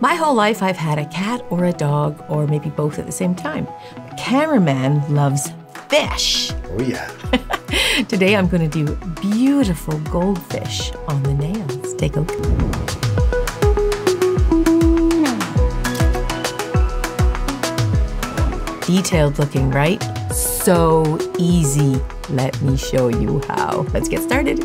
My whole life, I've had a cat or a dog, or maybe both at the same time. The cameraman loves fish. Oh, yeah. Today, I'm going to do beautiful goldfish on the nails. Take a look. Detailed looking, right? So easy. Let me show you how. Let's get started.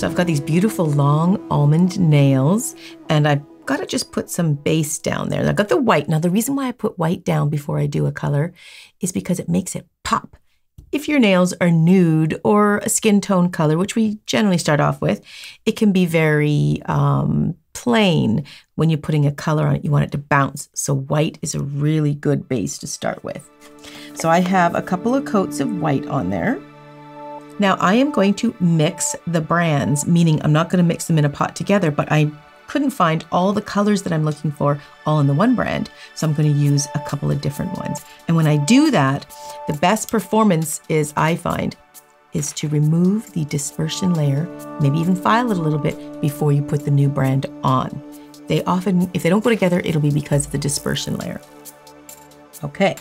So I've got these beautiful long almond nails and I've got to just put some base down there. And I've got the white. Now the reason why I put white down before I do a color is because it makes it pop. If your nails are nude or a skin tone color, which we generally start off with, it can be very um, plain when you're putting a color on it. You want it to bounce. So white is a really good base to start with. So I have a couple of coats of white on there. Now I am going to mix the brands, meaning I'm not going to mix them in a pot together, but I couldn't find all the colors that I'm looking for all in the one brand. So I'm going to use a couple of different ones. And when I do that, the best performance is I find is to remove the dispersion layer, maybe even file it a little bit before you put the new brand on. They often, if they don't go together, it'll be because of the dispersion layer. Okay.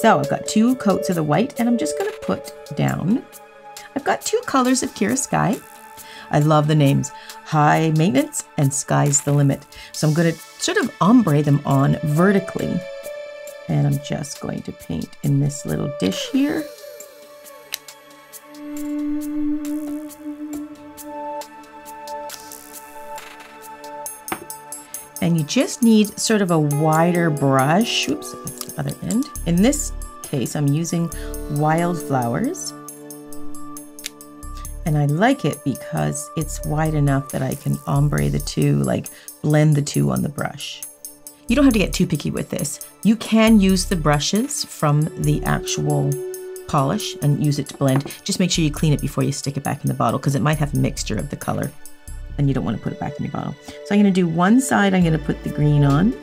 So I've got two coats of the white and I'm just gonna put down. I've got two colors of Kiara Sky. I love the names, High Maintenance and Sky's the Limit. So I'm gonna sort of ombre them on vertically. And I'm just going to paint in this little dish here. And you just need sort of a wider brush. Oops, other end. In this case, I'm using wildflowers. And I like it because it's wide enough that I can ombre the two, like blend the two on the brush. You don't have to get too picky with this. You can use the brushes from the actual polish and use it to blend. Just make sure you clean it before you stick it back in the bottle because it might have a mixture of the color and you don't want to put it back in your bottle. So I'm going to do one side, I'm going to put the green on.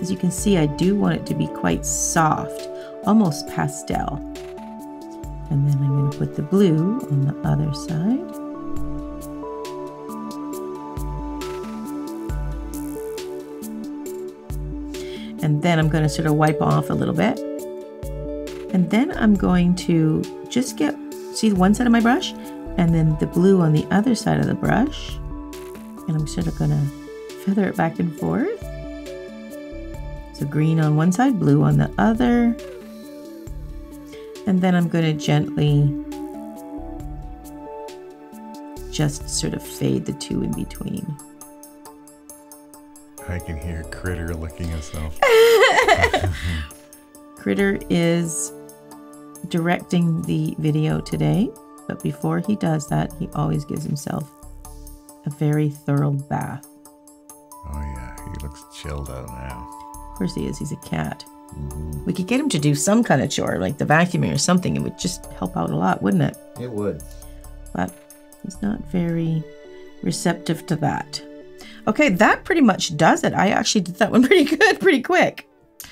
As you can see, I do want it to be quite soft, almost pastel. And then I'm going to put the blue on the other side. And then I'm going to sort of wipe off a little bit. And then I'm going to just get, see one side of my brush, and then the blue on the other side of the brush and I'm sort of gonna feather it back and forth. So green on one side, blue on the other. And then I'm gonna gently just sort of fade the two in between. I can hear Critter licking himself. Critter is directing the video today, but before he does that, he always gives himself a very thorough bath. Oh, yeah, he looks chilled out now. Of course he is, he's a cat. Mm-hmm. We could get him to do some kind of chore, like the vacuuming or something. It would just help out a lot, wouldn't it? It would. But he's not very receptive to that. Okay, that pretty much does it. I actually did that one pretty good, pretty quick.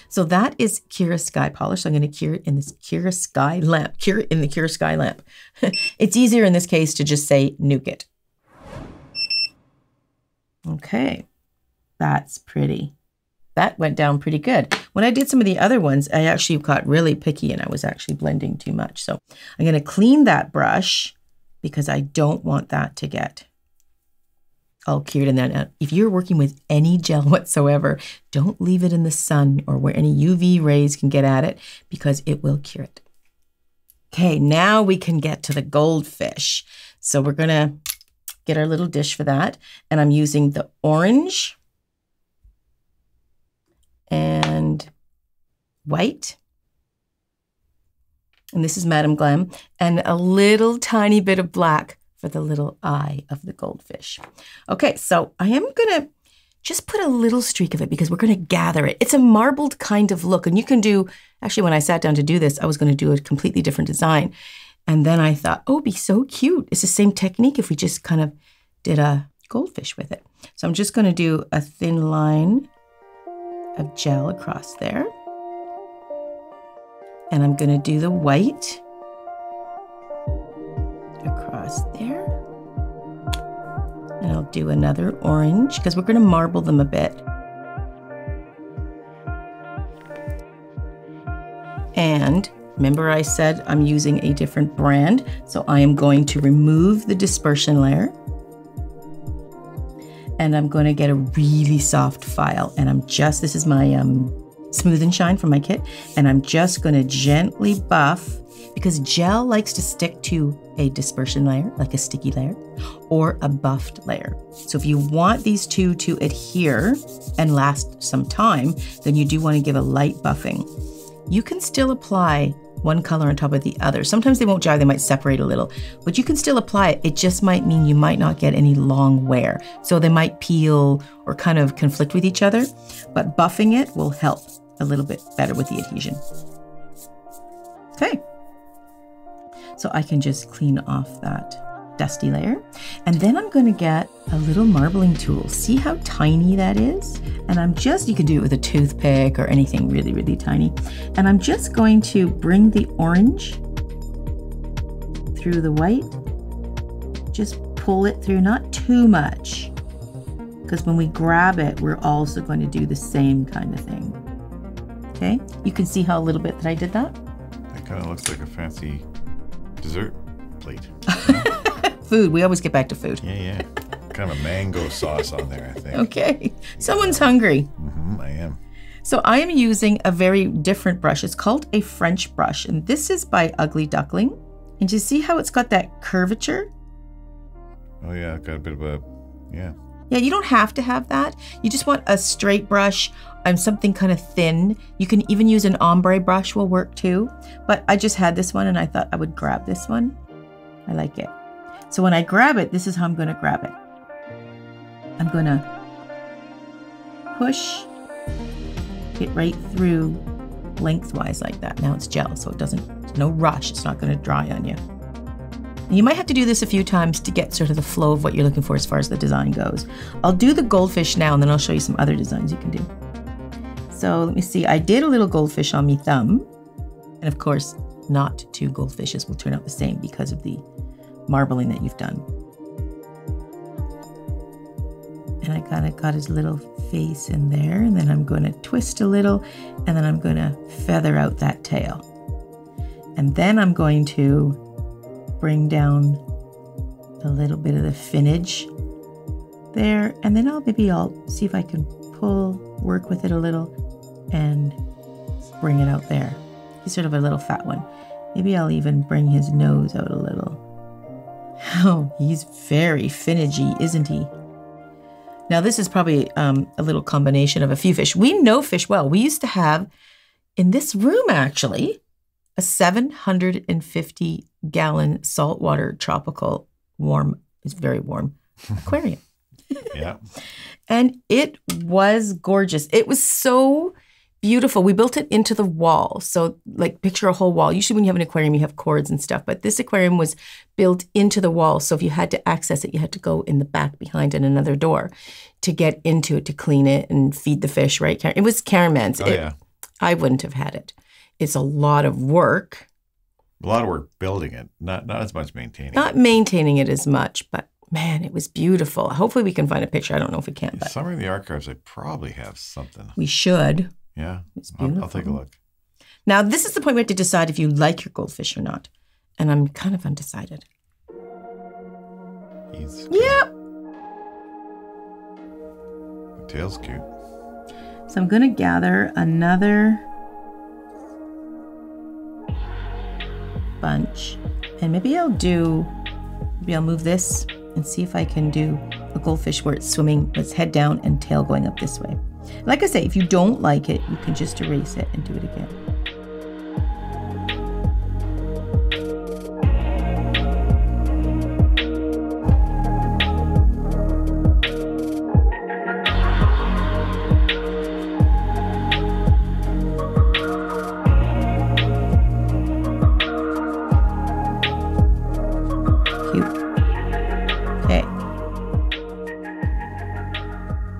So that is Kiara Sky polish. I'm going to cure it in this Kiara Sky lamp. Cure it in the Kiara Sky lamp. it's easier in this case to just say nuke it. Okay, that's pretty. That went down pretty good. When I did some of the other ones, I actually got really picky and I was actually blending too much. So I'm going to clean that brush because I don't want that to get all cured in. Now, if you're working with any gel whatsoever, don't leave it in the sun or where any UV rays can get at it because it will cure it. Okay, now we can get to the goldfish. So we're going to get our little dish for that. And I'm using the orange and white. And this is Madam Glam. And a little tiny bit of black for the little eye of the goldfish. Okay, so I am going to just put a little streak of it because we're going to gather it. It's a marbled kind of look. And you can do, actually, when I sat down to do this, I was going to do a completely different design. And then I thought, oh, be so cute. It's the same technique if we just kind of did a goldfish with it. So I'm just going to do a thin line of gel across there. And I'm going to do the white across there. And I'll do another orange because we're going to marble them a bit. And remember I said I'm using a different brand. So I am going to remove the dispersion layer. And I'm going to get a really soft file. And I'm just, this is my um, Smooth and Shine from my kit. And I'm just going to gently buff because gel likes to stick to a dispersion layer, like a sticky layer, or a buffed layer. So if you want these two to adhere and last some time, then you do want to give a light buffing. You can still apply one color on top of the other. Sometimes they won't jive, they might separate a little, but you can still apply it. It just might mean you might not get any long wear. So they might peel or kind of conflict with each other, but buffing it will help a little bit better with the adhesion. Okay. So I can just clean off that dusty layer. And then I'm going to get a little marbling tool. See how tiny that is? And I'm just, you can do it with a toothpick or anything really, really tiny. And I'm just going to bring the orange through the white. Just pull it through, not too much. Because when we grab it, we're also going to do the same kind of thing. Okay, you can see how a little bit that I did that. It kind of looks like a fancy dessert plate. food. We always get back to food. Yeah, yeah. kind of mango sauce on there, I think. Okay. Someone's hungry. Mm-hmm, I am. So I am using a very different brush. It's called a French brush, and this is by Ugly Duckling. And you see how it's got that curvature? Oh yeah, got a bit of a yeah. Yeah, you don't have to have that. You just want a straight brush and something kind of thin. You can even use an ombre brush will work too. But I just had this one and I thought I would grab this one. I like it. So when I grab it, this is how I'm going to grab it. I'm going to push it right through lengthwise like that. Now it's gel, so it doesn't, no rush. It's not going to dry on you. You might have to do this a few times to get sort of the flow of what you're looking for as far as the design goes. I'll do the goldfish now and then I'll show you some other designs you can do. So let me see, I did a little goldfish on me thumb. And of course, not two goldfishes will turn out the same because of the marbling that you've done. And I kind of got his little face in there, and then I'm going to twist a little, and then I'm going to feather out that tail. And then I'm going to bring down a little bit of the finnage there, and then I'll maybe I'll see if I can pull, work with it a little, and bring it out there. He's sort of a little fat one. Maybe I'll even bring his nose out a little. Oh, he's very finnagey, isn't he? Now, this is probably um, a little combination of a few fish. We know fish well. We used to have in this room, actually, a 750 gallon saltwater tropical warm, it's very warm aquarium. yeah. And it was gorgeous. It was so beautiful. We built it into the wall. So, like, picture a whole wall. Usually, when you have an aquarium, you have cords and stuff, but this aquarium was built into the wall. So, if you had to access it, you had to go in the back behind in another door to get into it to clean it and feed the fish, right? It was Cameraman's. Oh, it, yeah. I wouldn't have had it. It's a lot of work. A lot of work building it, not not as much maintaining. Not it. maintaining it as much, but man, it was beautiful. Hopefully, we can find a picture. I don't know if we can, but Somewhere in the archives, I probably have something. we should. Yeah, It's I'll, I'll take a look. Now, this is the point we have to decide if you like your goldfish or not. And I'm kind of undecided. He's Yep. the tail's cute. So I'm going to gather another bunch. And maybe I'll do, maybe I'll move this and see if I can do a goldfish where it's swimming with its head down and tail going up this way. Like I say, if you don't like it, you can just erase it and do it again.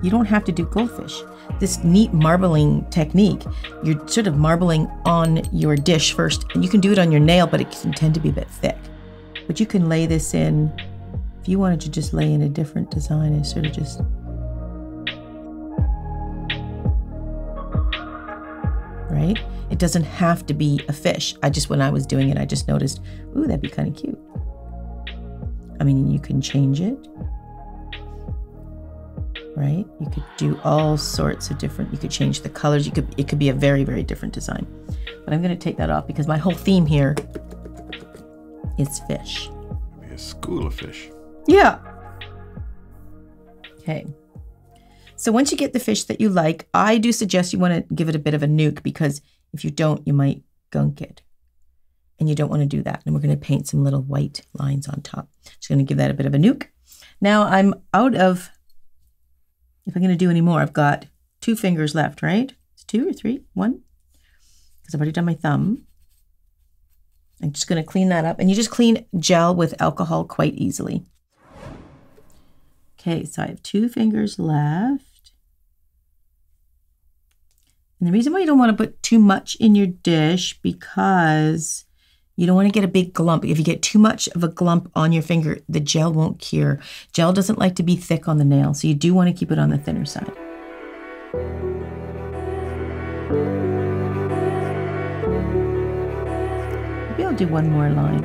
You don't have to do goldfish. This neat marbling technique, you're sort of marbling on your dish first, and you can do it on your nail, but it can tend to be a bit thick. But you can lay this in If you wanted to just lay in a different design, I sort of just right? It doesn't have to be a fish. I just, when I was doing it, I just noticed, ooh, that'd be kind of cute. I mean, you can change it, right? You could do all sorts of different, you could change the colors. You could, it could be a very, very different design. But I'm going to take that off because my whole theme here is fish. Be a school of fish. Yeah. Okay. So once you get the fish that you like, I do suggest you want to give it a bit of a nuke because if you don't, you might gunk it. And you don't want to do that. And we're going to paint some little white lines on top. Just going to give that a bit of a nuke. Now I'm out of, if I'm going to do any more, I've got two fingers left, right? It's two or three? One? Because I've already done my thumb. I'm just going to clean that up. And you just clean gel with alcohol quite easily. Okay, so I have two fingers left. And the reason why you don't want to put too much in your dish because you don't want to get a big glump. If you get too much of a glump on your finger, the gel won't cure. Gel doesn't like to be thick on the nail, so you do want to keep it on the thinner side. Maybe I'll do one more line.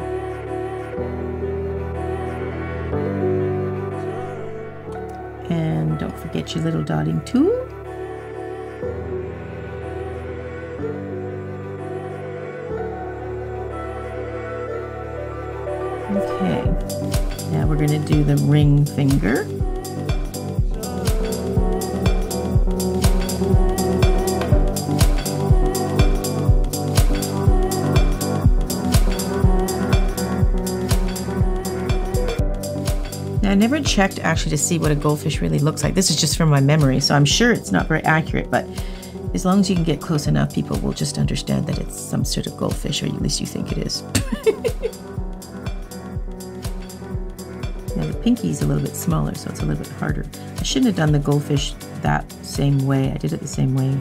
And don't forget your little dotting tool. Okay, now we're going to do the ring finger. Now, I never checked actually to see what a goldfish really looks like. This is just from my memory, so I'm sure it's not very accurate, but as long as you can get close enough, people will just understand that it's some sort of goldfish, or at least you think it is. pinky's a little bit smaller, so it's a little bit harder. I shouldn't have done the goldfish that same way. I did it the same way.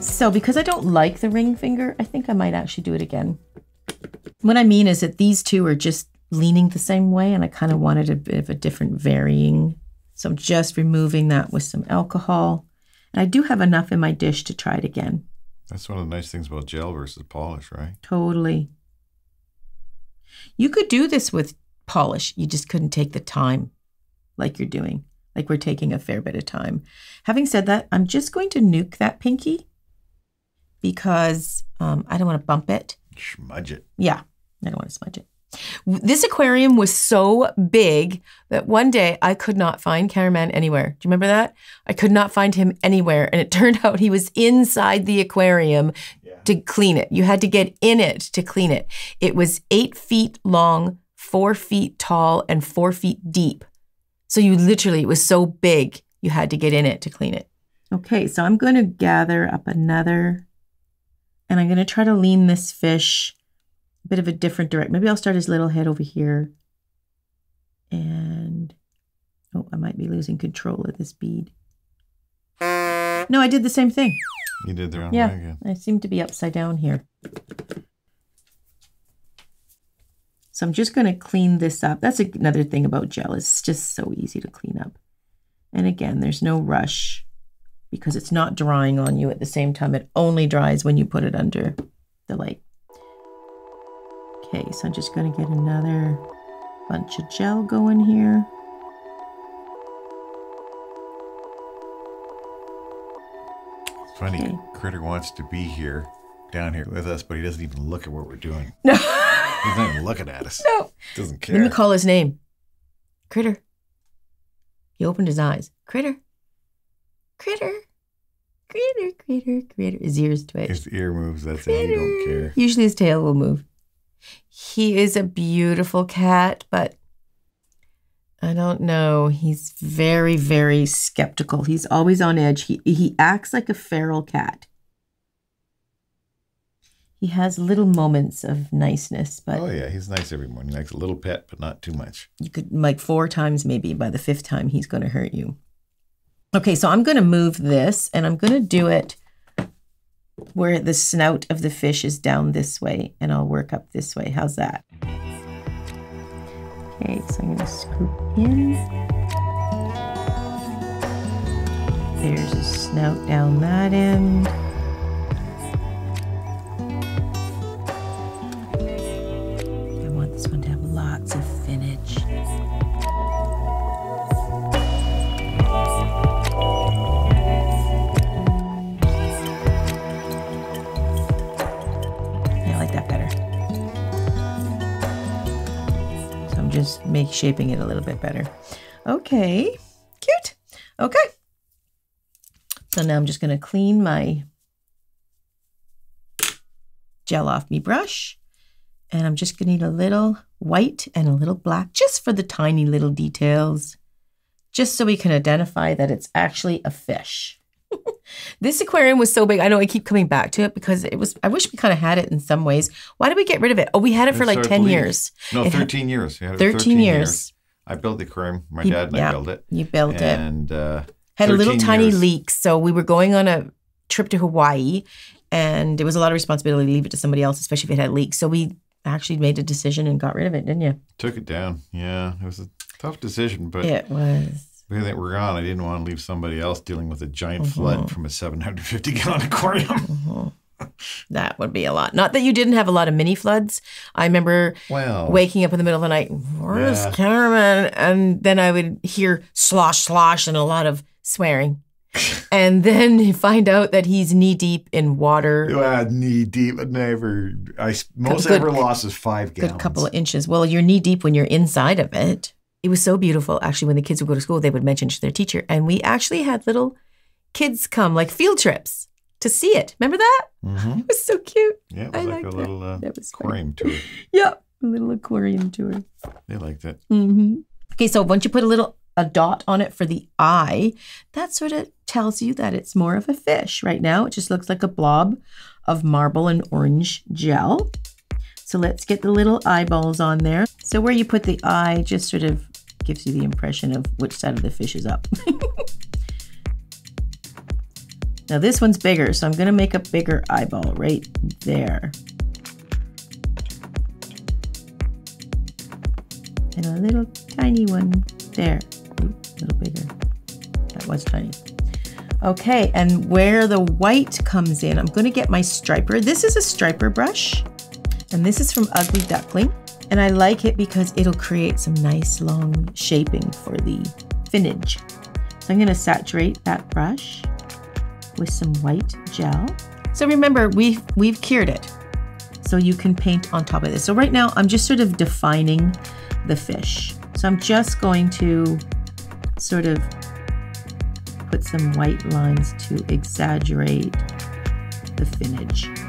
So because I don't like the ring finger, I think I might actually do it again. What I mean is that these two are just leaning the same way and I kind of wanted a bit of a different varying. So I'm just removing that with some alcohol. And I do have enough in my dish to try it again. That's one of the nice things about gel versus polish, right? Totally. You could do this with polish. You just couldn't take the time like you're doing. Like we're taking a fair bit of time. Having said that, I'm just going to nuke that pinky because um, I don't want to bump it. Smudge it. Yeah, I don't want to smudge it. This aquarium was so big that one day I could not find Cameraman anywhere. Do you remember that? I could not find him anywhere. And it turned out he was inside the aquarium Yeah. to clean it. You had to get in it to clean it. It was eight feet long, four feet tall, and four feet deep. So you literally, it was so big, you had to get in it to clean it. Okay, so I'm going to gather up another, and I'm going to try to lean this fish a bit of a different direction. Maybe I'll start his little head over here. And, oh, I might be losing control of this bead. No, I did the same thing. You did the wrong Yeah. way again. I seem to be upside down here. So I'm just going to clean this up. That's another thing about gel. It's just so easy to clean up. And again, there's no rush because it's not drying on you at the same time. It only dries when you put it under the light. Okay, so I'm just going to get another bunch of gel going here. It's funny. Okay. Critter wants to be here, down here with us, but he doesn't even look at what we're doing. No. He's not even looking at us. no. Doesn't care. Let me call his name. Critter. He opened his eyes. Critter. Critter. Critter, critter, critter. His ears twitch. His ear moves. That's it. He don't care. Usually his tail will move. He is a beautiful cat, but I don't know. He's very, very skeptical. He's always on edge. He he acts like a feral cat. He has little moments of niceness, but Oh yeah, he's nice every morning. He likes a little pet, but not too much. you could like four times maybe by the fifth time he's going to hurt you okay so i'm going to move this and i'm going to do it where the snout of the fish is down this way and I'll work up this way. How's that? Okay, so I'm gonna scoop in. There's a snout down that end. Shaping it a little bit better. Okay, cute. Okay. So now I'm just going to clean my gel off me brush. And I'm just going to need a little white and a little black just for the tiny little details, just so we can identify that it's actually a fish. This aquarium was so big. I know I keep coming back to it because it was, I wish we kind of had it in some ways. Why did we get rid of it? Oh, we had it for like 10 to years. No, It had- 13 years. Had 13, 13 years. I built the aquarium. My You- dad and yeah, I built it. You built it. and uh, had a little tiny years. leak. So we were going on a trip to Hawaii, and it was a lot of responsibility to leave it to somebody else, especially if it had leaks. So we actually made a decision and got rid of it, didn't you? took it down. Yeah, it was a tough decision, but It was. When they were gone, I didn't want to leave somebody else dealing with a giant Mm-hmm. flood from a 750 gallon aquarium. That would be a lot. Not that you didn't have a lot of mini floods. I remember Well, waking up in the middle of the night, where's Yeah. Cameron? And then I would hear slosh, slosh, and a lot of swearing. and then you find out that he's knee deep in water. uh, knee deep. I Never. I s- most I Good- ever lost is five gallons. good couple of inches. Well, you're knee deep when you're inside of it. It was so beautiful. Actually, when the kids would go to school, they would mention to their teacher, and we actually had little kids come, like field trips, to see it. Remember that? Mhm. It was so cute. Yeah, it I was like liked a that. little uh, That was aquarium tour. Yep, a little aquarium tour. They liked it. hmm Okay, so once you put a little a dot on it for the eye, that sort of tells you that it's more of a fish. Right now, it just looks like a blob of marble and orange gel. So let's get the little eyeballs on there. So where you put the eye just sort of gives you the impression of which side of the fish is up. now this one's bigger, so I'm going to make a bigger eyeball right there. and a little tiny one there. Ooh, a little bigger. That was tiny. Okay, and where the white comes in, I'm going to get my striper. This is a striper brush, and this is from Ugly Duckling. And I like it because it'll create some nice long shaping for the finnage. So I'm to saturate that brush with some white gel. So remember, we've we've cured it. So you can paint on top of this. So right now I'm just sort of defining the fish. So I'm just going to sort of put some white lines to exaggerate the finnage.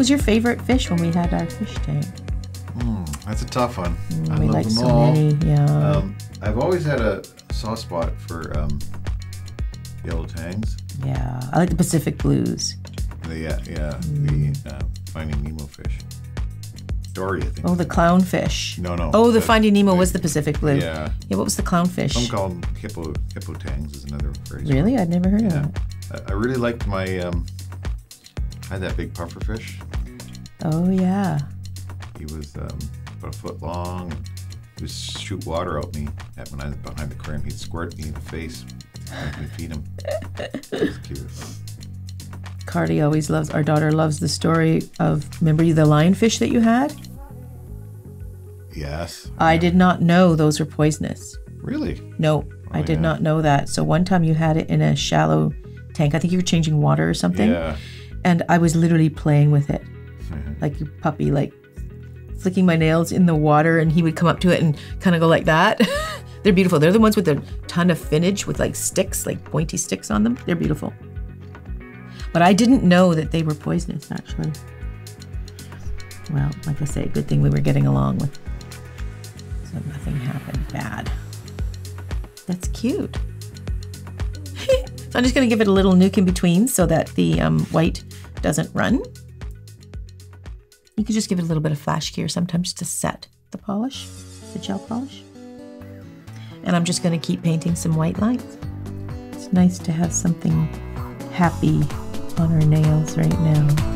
Was your favorite fish when we had our fish tank? Mm, that's a tough one. I we love like them so all. many. Yeah. Um, I've always had a soft spot for um, yellow tangs. yeah. I like the Pacific Blues. The yeah, yeah, Mm. the uh, Finding Nemo fish. Dory, I think. Oh, the clownfish. no, no. Oh, the Finding Nemo was the Pacific Blue. Yeah, Yeah, what was the clownfish? some call them hippo hippo tangs is another phrase. Really? I'd never heard Yeah, of that. I, I really liked my. Um, I had that big puffer fish. Oh, yeah. He was um, about a foot long. He would shoot water out me at when I was behind the aquarium. He'd squirt me in the face. Make me feed him. It was cute. Cardi always loves, our daughter loves the story of, remember the lionfish that you had? Yes. I did not know those were poisonous. Really? No, I did yeah. not know that. So one time you had it in a shallow tank. I think you were changing water or something. Yeah. And I was literally playing with it like your puppy, like flicking my nails in the water. And he would come up to it and kind of go like that. They're beautiful. They're the ones with a ton of finnage with like sticks, like pointy sticks on them. They're beautiful. But I didn't know that they were poisonous, actually. Well, like I say, good thing we were getting along with, so nothing happened bad. That's cute. so I'm just going to give it a little nuke in between so that the um, white doesn't run. You can just give it a little bit of flash cure sometimes to set the polish, the gel polish. And I'm just going to keep painting some white lines. It's nice to have something happy on our nails right now.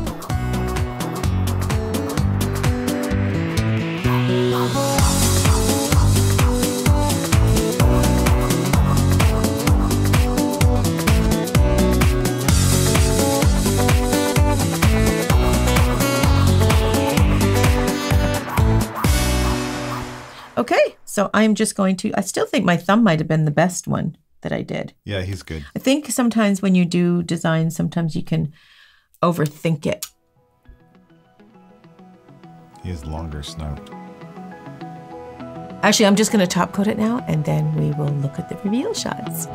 Okay, so I'm just going to, I still think my thumb might have been the best one that I did. Yeah, he's good. I think sometimes when you do design, sometimes you can overthink it. He has longer snout. Actually, I'm just going to top coat it now and then we will look at the reveal shots.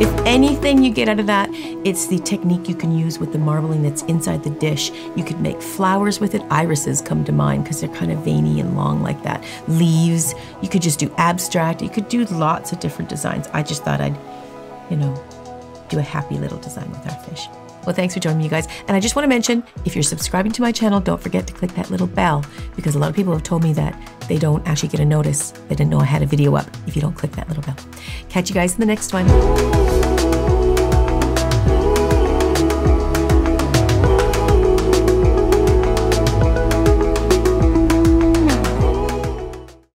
If anything you get out of that, it's the technique you can use with the marbling that's inside the dish. You could make flowers with it. Irises come to mind because they're kind of veiny and long like that. Leaves. You could just do abstract. You could do lots of different designs. I just thought I'd, you know, do a happy little design with our fish. Well, thanks for joining me, you guys. And I just want to mention if you're subscribing to my channel, don't forget to click that little bell because a lot of people have told me that they don't actually get a notice. They didn't know I had a video up if you don't click that little bell. Catch you guys in the next one.